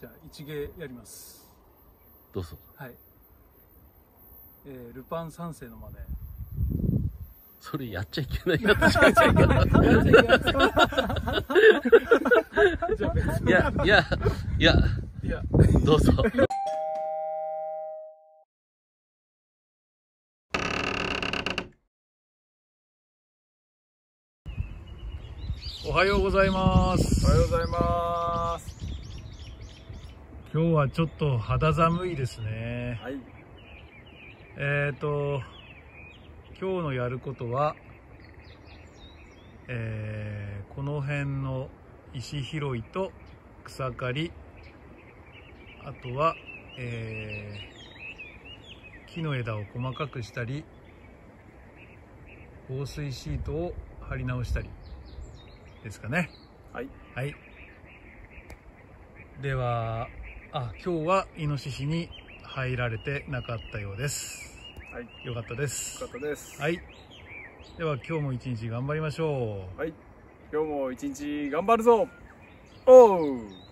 じゃあ一芸やります。どうぞ。はい。えー、ルパン三世の真似。それやっちゃいけないやつじゃないや いやいやいや。どうぞ。おはようございます。おはようございます。今日はちょっと肌寒いですねはい。えっ、ー、と今日のやることはえーこの辺の石拾いと草刈りあとは、えー木の枝を細かくしたり防水シートを貼り直したりですかねはい。はいではあ今日はイノシシに入られてなかったようですはい。よかったですよかったです。はいでは今日も一日頑張りましょうはい。今日も一日頑張るぞ。おう。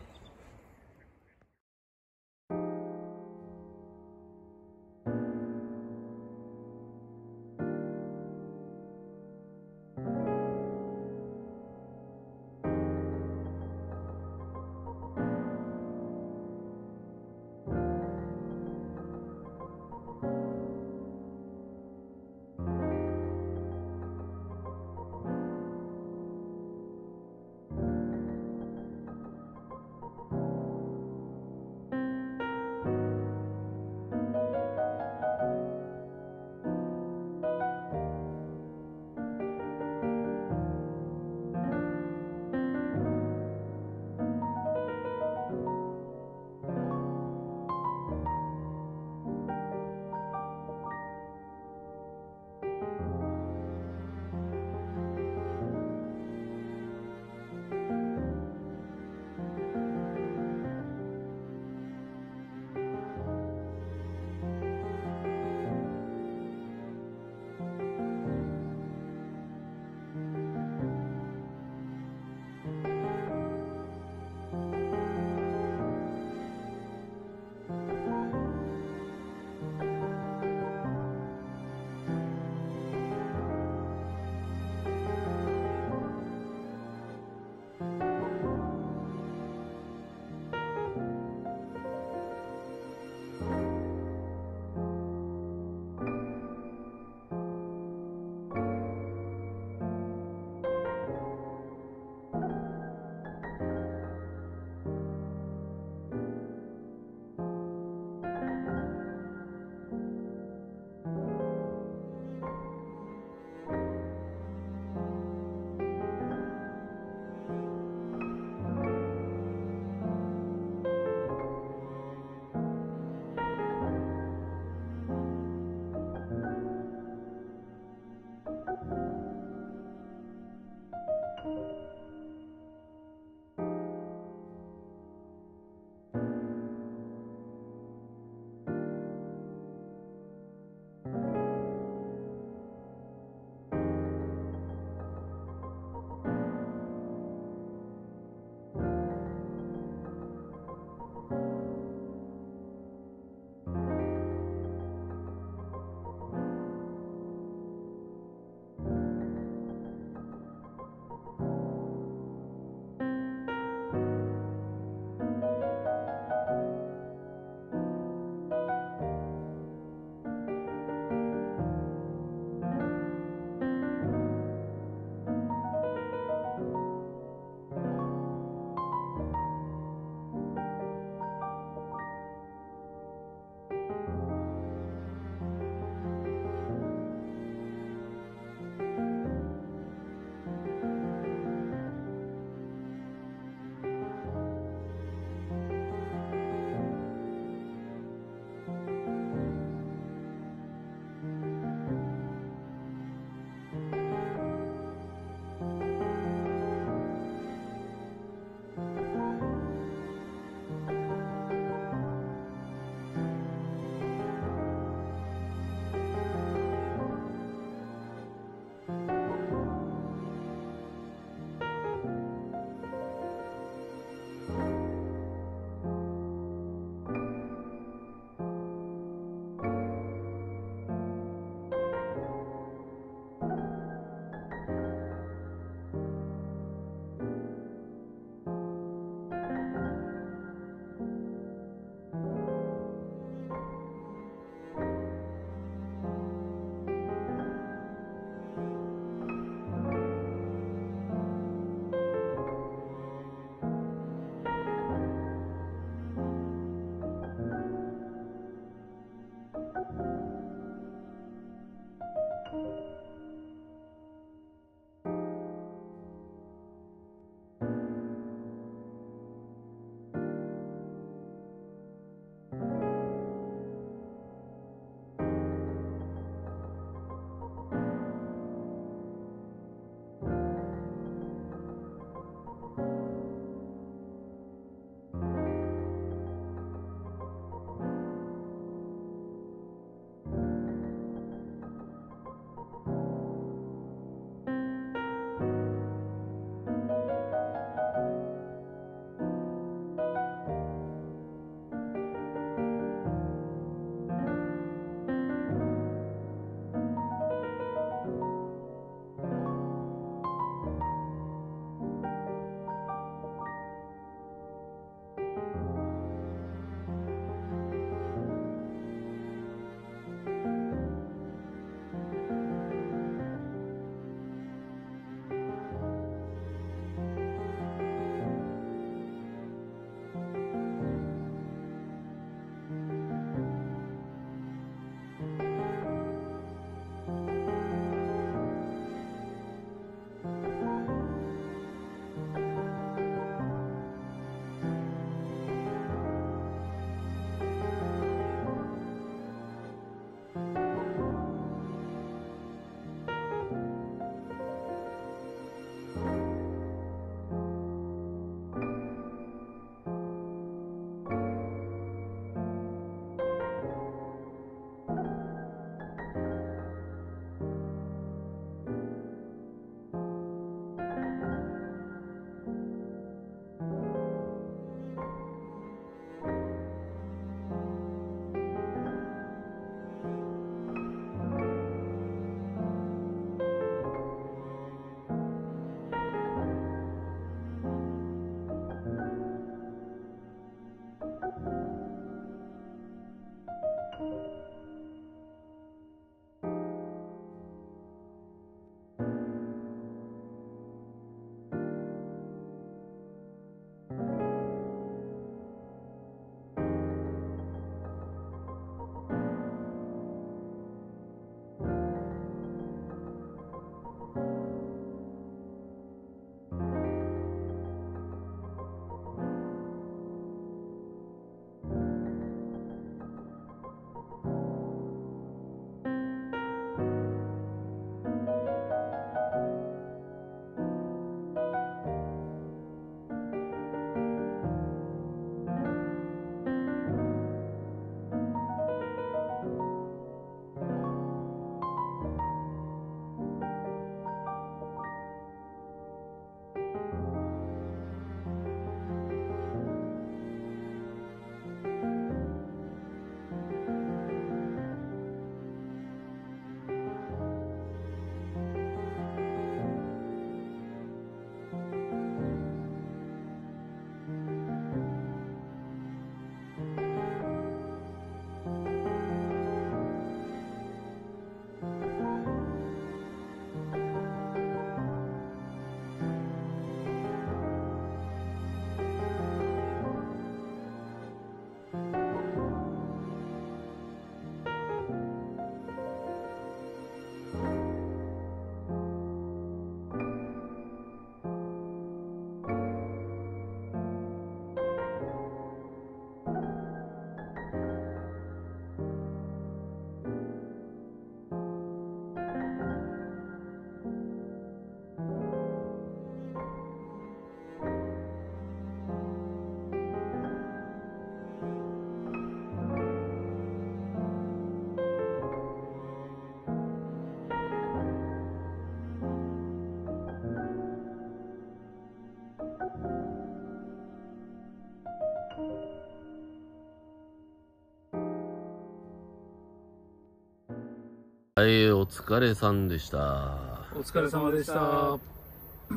はい、お疲れさんでした。お疲れ様でした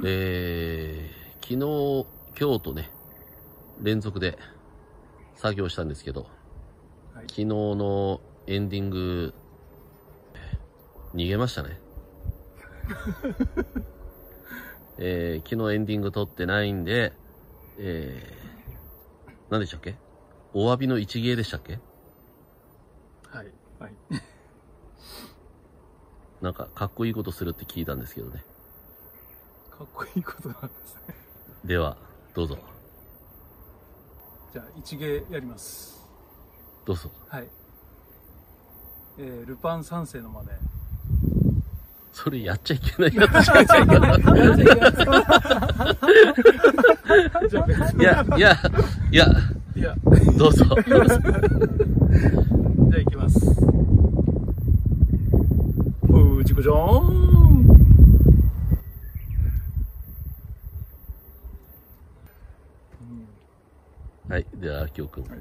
えー、昨日、今日とね、連続で作業したんですけど、はい昨日のエンディング、逃げましたね。えー、昨日エンディング撮ってないんで、えー、何でしたっけ？お詫びの一芸でしたっけ？はいはい。なんか、かっこいいことするって聞いたんですけどね。かっこいいことなんですねでは、どうぞ。じゃあ一芸やりますどうぞ。はいえー、ルパン三世の真似それやっちゃいけないやつじゃないじゃあ別いや、いや、いや、いやどうぞ。じゃあ行きますうじこじゃーんはい、では、きょうくん。はい。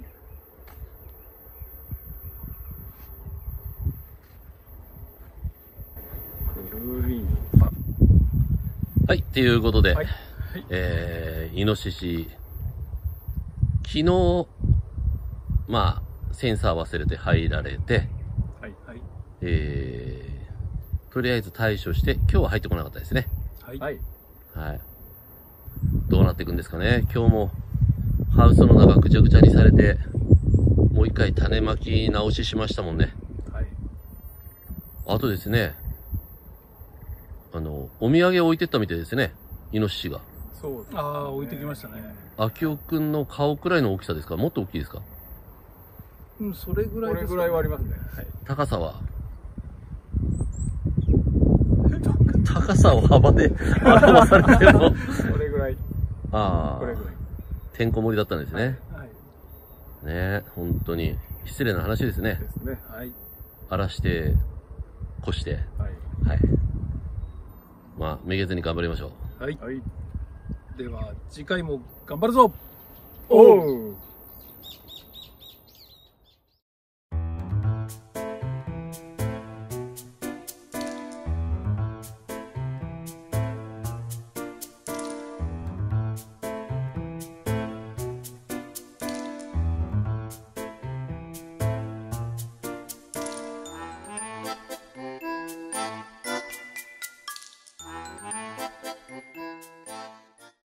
はい、ということで、はいえー、イノシシ、昨日、まあ、センサー忘れて入られて、はい。はいえー、とりあえず対処して、今日は入ってこなかったですね。はい、はい。はい。どうなっていくんですかね。今日も、ハウスの中ぐちゃぐちゃにされて、もう一回種まき直ししましたもんね。はいあとですね、あの、お土産置いてったみたいですね。イノシシが。そうですねああ置いてきましたね秋夫くんの顔くらいの大きさですか？もっと大きいですか？うんそれぐらいですかこれぐらいはありますね。はい。高さは？高さを幅で表されてるの？これぐらい。ああこれぐらい。てんこ盛りだったんですね。はいねえ、本当に。失礼な話ですねで。すね。はい荒らして、こして。はい。はい。まあ、めげずに頑張りましょう。はいはい。では次回も頑張るぞおう